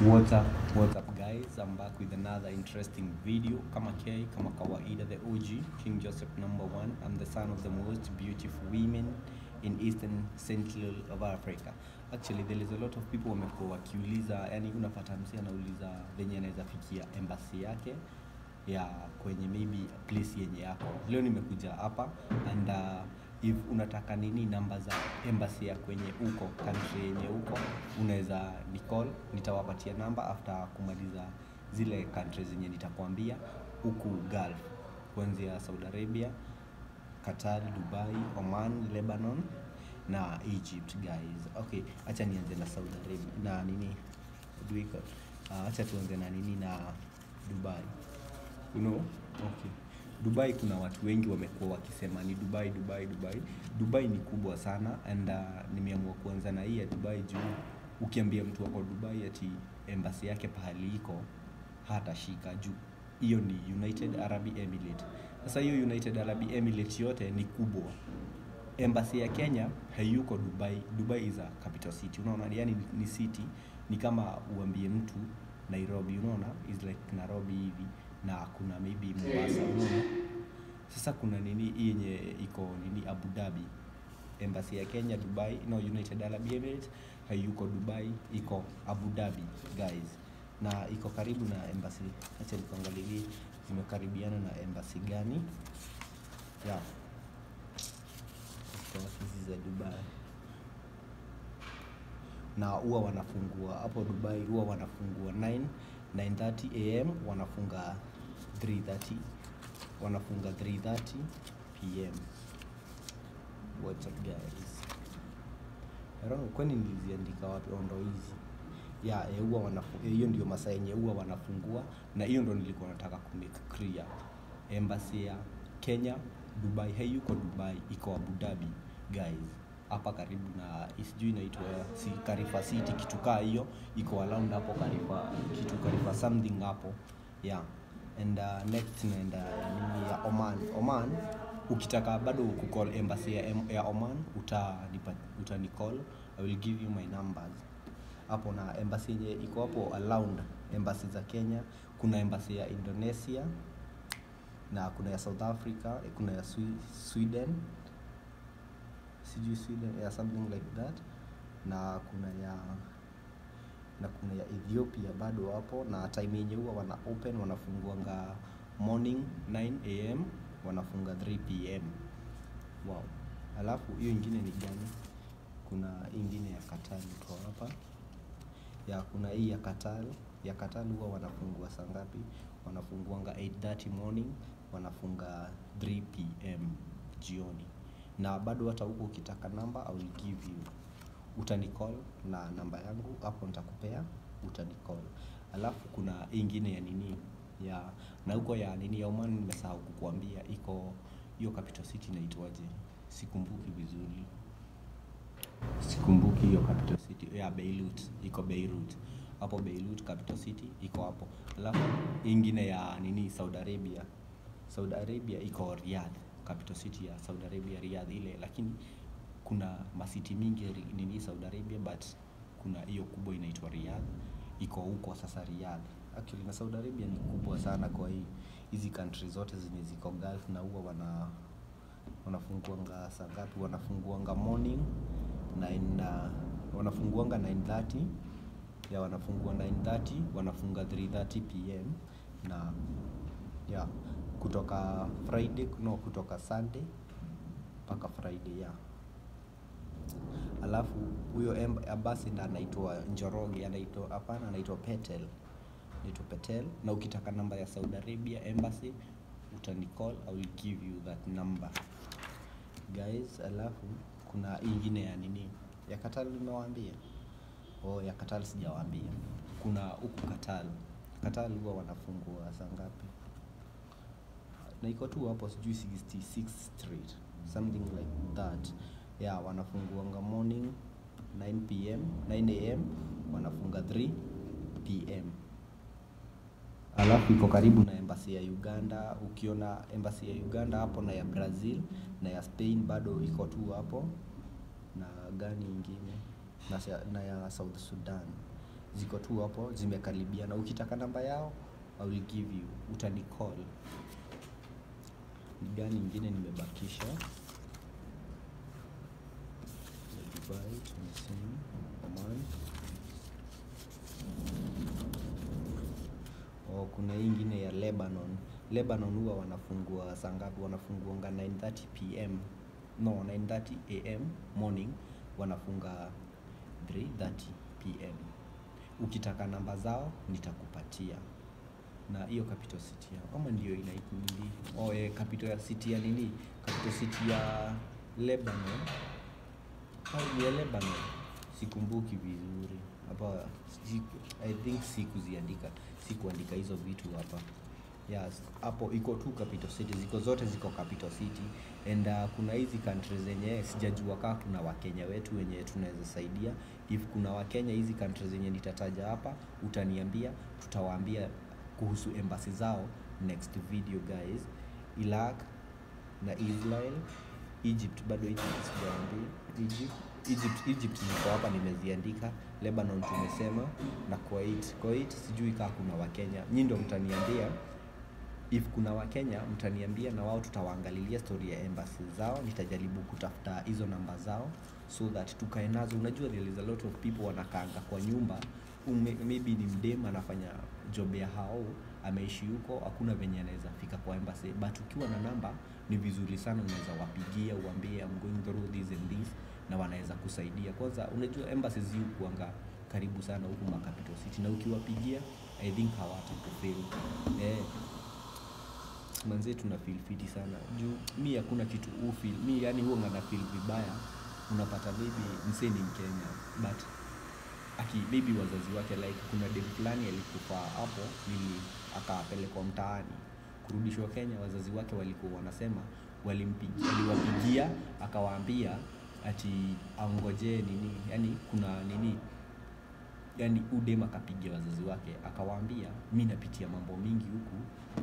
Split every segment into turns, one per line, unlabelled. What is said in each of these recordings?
What's up, what's up guys? I'm back with another interesting video. Kama K, kama kawaida, the OG, King Joseph number one. I'm the son of the most beautiful women in Eastern Central of Africa. Actually, there is a lot of people wamekuwa wakiuliza, yani unapata msi anauliza venye anaweza fikia embassy yake ya kwenye maybe place yenye yako. Leo nimekuja hapa and uh, if unataka nini namba za embassy ya kwenye uko country yenye uko unaweza ni call nitawapatia namba after kumaliza zile country zenye nitakwambia huku Gulf kuanzia Saudi Arabia Qatar, Dubai, Oman, Lebanon na Egypt guys. Okay, acha nianze na Saudi Arabia na nini? Uh, acha tuanze na nini na Dubai. You know? Okay. Dubai kuna watu wengi wamekuwa wakisema ni Dubai, Dubai, Dubai. Dubai ni kubwa sana and uh, nimeamua kuanza na hii ya Dubai juu ukiambia mtu wako Dubai ati embassy yake pahali iko hatashika juu hiyo ni United Arab Emirates. Sasa hiyo United Arab Emirates yote ni kubwa. Embassy ya Kenya hayuko Dubai. Dubai is a capital city. Unaona, yani ni, ni city ni kama uambie mtu Nairobi, unaona, is like Nairobi hivi na kuna maybe Mombasa, unaona. Sasa kuna nini hii yenye iko nini Abu Dhabi. Embassy ya Kenya Dubai, no United Arab Emirates. Hayuko Dubai, iko Abu Dhabi guys, na iko karibu na embassy. Acha nikuangalie zimekaribiana na embassy gani? Yeah. Hizi za Dubai. Na huwa wanafungua. Hapo Dubai, huwa wanafungua 9 9:30 am wanafunga 3:30 wanafunga 3:30 pm. What's up guys? Know, kwani niliziandika wapi? Ondo hizi ya yeah, huwa wanafunga hiyo ndio masaa yenye huwa wanafungua, na hiyo ndo nilikuwa nataka kumake clear. Embassy ya Kenya Dubai hayuko Dubai, iko Abu Dhabi guys, hapa karibu na sijui inaitwa si Karifa City, kitu kaa hiyo iko around hapo Karifa, kitu Karifa something hapo yeah. And uh, next naenda nini ya Oman. Oman ukitaka bado kucall embassy ya, ya Oman utanipa utanicall, I will give you my numbers. Hapo na embassy yenye iko hapo around embassy za Kenya, kuna embassy ya Indonesia na kuna ya South Africa, kuna ya Sweden, sijui Sweden, yeah, something like that, na kuna ya na kuna ya Ethiopia bado wapo, na time yenye huwa wana open wanafunguanga morning 9 am wanafunga 3 pm. Wow. Alafu hiyo ingine ni gani? Kuna ingine ya Qatar iko hapa ya kuna hii ya Qatar ya Qatar huwa wanafungua saa ngapi? Wanafunguanga 8:30 morning, wanafunga 3 pm jioni. Na bado hata huko ukitaka namba I will give you, utanicall na namba yangu hapo nitakupea, utanicall. Alafu kuna ingine ya nini ya na huko ya nini ya Oman, nimesahau kukuambia, iko hiyo capital city inaitwaje? Sikumbuki vizuri sikumbuki hiyo capital city ya Beirut, iko Beirut hapo Beirut capital city iko hapo. Alafu ingine ya nini Saudi Arabia, Saudi Arabia iko Riyadh, capital city ya Saudi Arabia Riyadh ile, lakini kuna masiti mingi nini Saudi Arabia, but kuna hiyo kubwa inaitwa Riyadh, iko huko sasa Riyadh. Actually na Saudi Arabia ni kubwa sana kwa hii hizi country zote zenye ziko Gulf, na huwa wana wanafunguanga saa ngapi? Wanafunguanga morning 9 uh, wanafunguanga 9:30 ya wanafungua 9:30 wanafunga 3:30 pm na ya kutoka Friday no, kutoka Sunday mpaka Friday ya alafu huyo ambassador anaitwa Njoroge, anaitwa hapana, anaitwa Petel, anaitwa Petel. Na ukitaka namba ya Saudi Arabia embassy utanicall, I will give you that number guys. Alafu kuna ingine ya nini ya Katal, nimewaambia. Oh, ya Katal sijawaambia. Kuna huku Katal, Katal huwa wanafungua saa ngapi? na iko tu hapo sijui 66 street something like that yeah wanafunguanga morning 9 pm 9 am wanafunga 3 pm alafu iko karibu na embassy ya Uganda. Ukiona embassy ya Uganda hapo na ya Brazil na ya Spain bado iko tu hapo, na gani ingine? Na, na ya South Sudan. Ziko tu hapo zimekaribiana. Ukitaka namba yao I will give you. Utani call. Ni gani ingine nimebakisha Kuna ingine ya Lebanon. Lebanon huwa wanafungua saa ngapi? Wanafunguanga 9:30 pm no 9:30 am morning. Wanafunga 3:30 pm ukitaka namba zao nitakupatia. Na hiyo capital city yao ama ndio inaitwa oh, eh, capital city ya nini? Capital city ya Lebanon Lebanon sikumbuki vizuri. Hapa I think sikuziandika. Sikuandika hizo vitu hapa. Yes hapo iko tu capital city. Ziko zote ziko capital city. And uh, kuna hizi countries zenye sijajua kaa kuna wakenya wetu wenye tunaweza saidia. If kuna wakenya hizi countries zenye nitataja hapa utaniambia tutawaambia kuhusu embassy zao next video guys. Iraq na Israel Egypt bado Egypt sijaambia Egypt Egypt Egypt ziko hapa nimeziandika Lebanon tumesema na Kuwait. Kuwait sijui kaa kuna wakenya. Nyi ndio mtaniambia. If kuna wakenya mtaniambia na wao tutawaangalilia story ya embassy zao. Nitajaribu kutafuta hizo namba zao so that tukae nazo. Unajua there is a lot of people wanakaanga kwa nyumba. Ume, maybe ni mdem anafanya job ya hao ameishi huko hakuna venye anaweza fika kwa embassy. But ukiwa na namba ni vizuri sana unaweza wapigia uambie I'm going kusaidia kwanza unajua embassy zi kuanga karibu sana huku ma capital city na ukiwapigia i think hawatakufeli eh manzee tuna feel fiti sana. Juu mi hakuna kitu ufil mi yani huo ngana feel vibaya. Unapata maybe msee ni mkenya but aki maybe wazazi wake like kuna dem fulani alikufa hapo nili akapelekwa mtaani. Kurudishwa kenya wazazi wake walikuwa wanasema walimpigia aliwapigia akawaambia ati aongojee nini yani kuna nini yani udem akapigia wazazi wake akawaambia mi napitia mambo mingi huku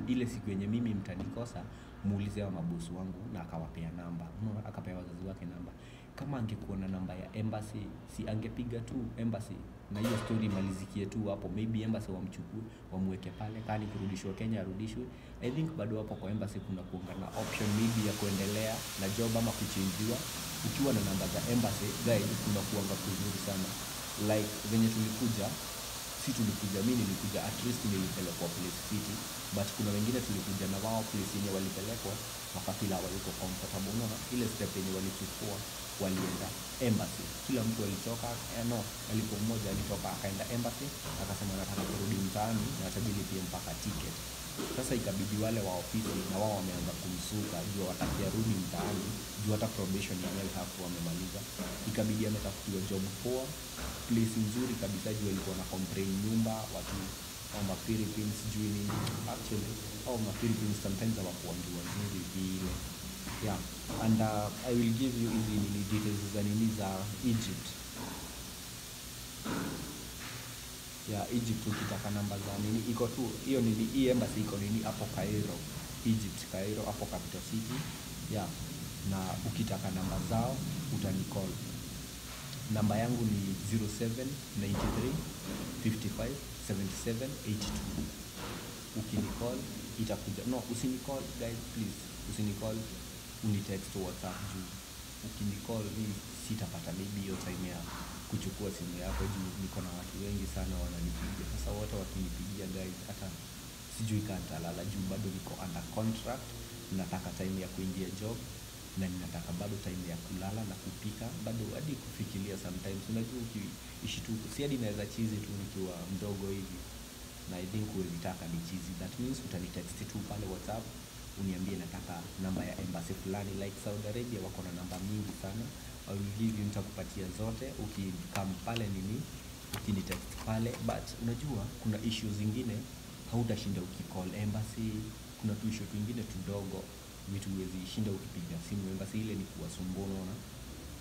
ile siku yenye mimi mtanikosa muulize wa wangu na akawapea namba. Akapea wazazi wake namba kama angekuwa na namba ya embassy si angepiga tu embassy na hiyo story malizikie tu hapo maybe embassy wamchukue wamweke pale kani kurudishwa kenya arudishwe. I think bado hapo kwa embassy kuna kuanga na option maybe ya kuendelea na job ama kuchinjiwa ukiwa na namba za embassy guys, kuna kuanga kuzuri sana. Like venye tulikuja si tulikuja mi nilikuja at least nilipelekwa place fiti, but kuna wengine tulikuja na wao place yenye walipelekwa wakafila waliko comfortable. Unaona ile step yenye walichukua walienda embassy. Kila mtu alitoka eh, no alipo mmoja alitoka akaenda embassy akasema nataka kurudi mtaani na atajilipia mpaka ticket sasa ikabidi wale wa ofisi na wao wameanza kumsuka jua watakia rudi mtaani juu hata probation yenyewe hapo wamemaliza. Ikabidi ametafutiwa job poa place nzuri kabisa juu alikuwa na complain nyumba watu au ma Philippines sijui nini. Actually au ma Philippines sometimes hawakuangi wazuri vile. Yeah and uh, I will give you hizi details za nini za Egypt ya Egypt ukitaka namba za nini iko tu hiyo nini hii embassy iko nini hapo Cairo Egypt Cairo hapo capital city ya. Na ukitaka namba zao utanicall. Namba yangu ni 0793 55 77 82 ukinicall itakuja no usinicall guys please usinicall unitext whatsapp juu. Ukinicall mi sitapata maybe hiyo time ya kuchukua simu yako juu niko na watu wengi sana wananipigia. Sasa wote wakinipigia guys hata sijui kaa nitalala juu bado niko under contract nataka time ya kuingia job na ninataka bado time ya kulala na kupika bado hadi kufikiria sometimes. Unajua ukiishi tu si hadi naweza chizi tu nikiwa mdogo hivi na i think huwezi taka ni chizi that means utanitext tu pale whatsapp uniambie nataka namba ya embassy fulani like saudi arabia wako na namba mingi sana I will give you nitakupatia zote ukikam pale nini ukinitext pale. But unajua kuna issue zingine hautashinda ukicall embassy kuna tu issue tudogo vitu huwezi shinda ukipiga simu embassy ile ni kuwasumbua unaona.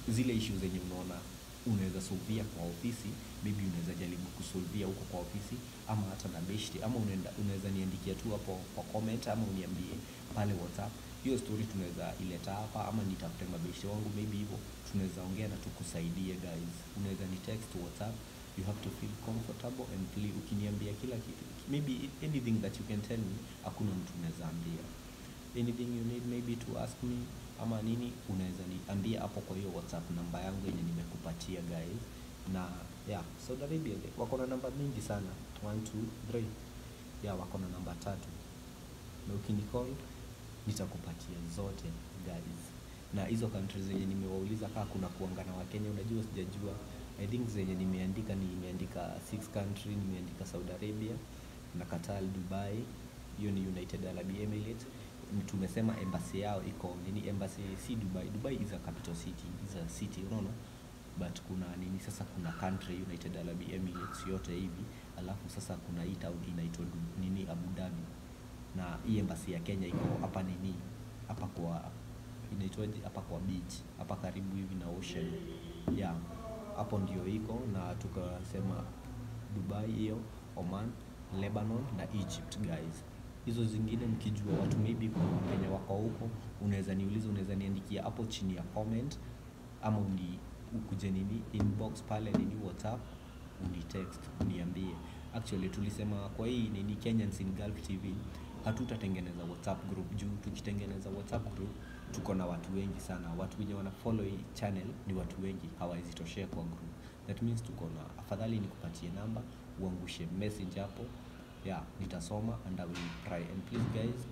Zile issue zenye unaona unaweza solvia kwa ofisi maybe unaweza jaribu kusolvia huko kwa ofisi ama hata na beshti ama unaweza niandikia tu hapo kwa comment ama uniambie pale whatsapp hiyo story tunaweza ileta hapa ama nitafute mabeshi wangu maybe hivyo tunaweza ongea na tukusaidie guys. Unaweza ni text whatsapp you have to feel comfortable and play ukiniambia kila kitu maybe anything that you can tell me hakuna mtu unaweza ambia. Anything you need maybe to ask me ama nini unaweza niambia hapo kwa hiyo whatsapp namba yangu yenye nimekupatia guys. Na yeah saudi arabia wako na namba mingi sana. 1 2 3 yeah wako na namba tatu. Na ukinicall nitakupatia zote guys. Na hizo countries zenye nimewauliza kaa kuna kuangana wa Kenya, unajua sijajua. I think zenye nimeandika nimeandika six country nimeandika saudi arabia na qatar dubai hiyo ni united arab emirates. Tumesema embassy yao iko nini embassy si dubai. Dubai is a capital city is a city unaona? But kuna nini sasa kuna country united arab emirates yote hivi. Alafu sasa kuna hii town inaitwa nini abu dhabi na hii embassy ya kenya iko hapa nini? Hapa kwa inaitwaje hapa kwa beach. Hapa karibu hivi na ocean. Yeah. Hapo ndio iko na tukasema dubai hiyo oman lebanon na egypt guys. Hizo zingine mkijua watu maybe kwa Kenya wako huko unaweza niuliza unaweza niandikia hapo chini ya comment ama uni ukuje nini inbox pale nini whatsapp uni text uniambie. Actually tulisema kwa hii nini Kenyans in Gulf TV hatutatengeneza whatsapp group. Juu tukitengeneza whatsapp group tuko na watu wengi sana. Watu wenye wana follow hii channel ni watu wengi hawawezi toshea kwa group. That means tuko na afadhali nikupatie namba uangushe message hapo. Yeah nitasoma and I will try. And please guys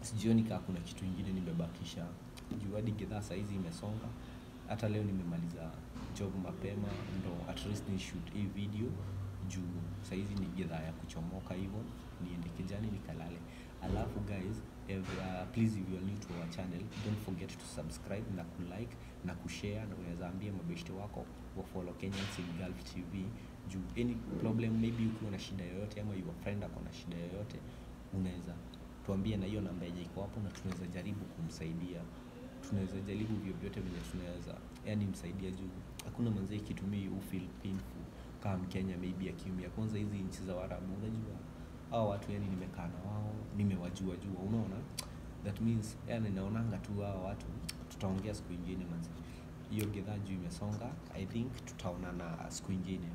sijioni kaa kuna kitu ingine nimebakisha. Juu hadi gidhaa saizi imesonga. Hata leo nimemaliza job mapema ndo at least ni shoot hii video juu saizi ni gidhaa ya kuchomoka hivyo niende kijani nikalale. Alafu guys if, uh, please if you are new to our channel don't forget to subscribe na kulike na kushare na unaweza mabeshte wako wa follow Kenyans in Gulf TV juu any problem maybe ukiwa na shida yoyote ama your friend ako na shida yoyote unaweza tuambie na hiyo namba yenye iko hapo na tunaweza jaribu kumsaidia. Tunaweza jaribu vyovyote vile tunaweza yani msaidia juu. Hakuna manzee kitumii ufeel painful kama mkenya maybe akiumia kwanza hizi nchi za warabu unajua? Hao watu yani nimekaa na wao nimewajua jua. Unaona? That means yani naonanga tu hao watu tutaongea siku ingine manzi hiyo gedhaa juu imesonga i think tutaonana siku ingine